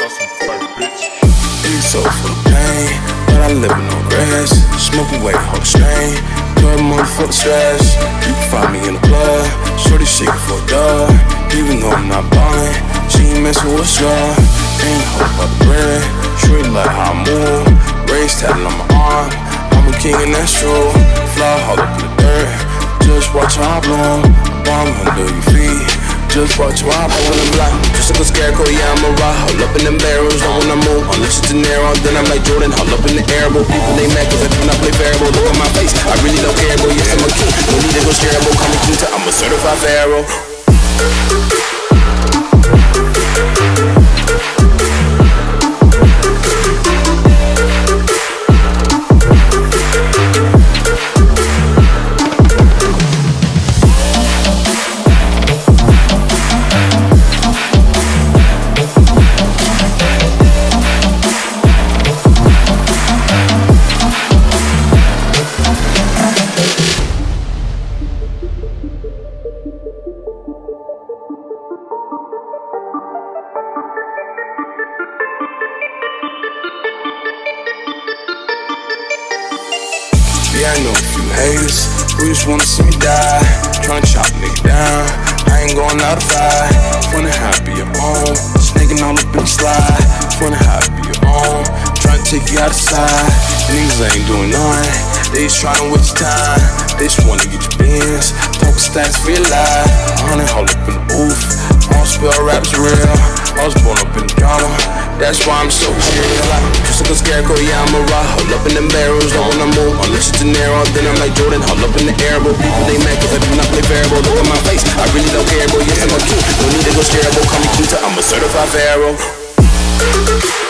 Be so for the pain, but I live with no rest. smoking away the whole strain, pure motherfucker stress. You can find me in the club, shorty shake for a dog. Even though I'm not ballin', she ain't messin' with straw. Ain't hope about the bread, shorty like how I move. Race tatted on my arm, I'm a king and that's true. Fly all up in the dirt, just watch how I bloom. Bomb under your feet. Just watch how I blow in the block. Just like a scarecrow, yeah, I'm a rock. Hold up in them barrels, know when I move. Unless it's De Niro, then I'm like Jordan. Hold up in the air, bro. People, they mad cause I do not play variable. Look at my face, I really don't care, bro. Yes, I'm a king. No need to go scare, bro. Call me king till I'm a certified pharaoh. Yeah, I know a few haters who just wanna see me die. Tryna chop me down. I ain't going out to fight. Wanna have be your own. Snaking all up in the slide. Wanna have be your own. Tryna take you outside. Niggas ain't doing nothing. They just tryna waste your time. They just wanna get your bins. Talk stats for your life. Hunni, all up in the booth. All spell raps real. I was born up in the drama. That's why I'm so chill. Just like a scarecrow, yeah, I'm a rock. Hold up in them barrels, know when I move. Unless it's De Niro, then I'm like Jordan. Hold up in the air, bro. People, they mad cause I do not play variable. Look at my face, I really don't care, bro. Yes, I'm a king. No need to go scare, bro. Call me till I'm a certified pharaoh.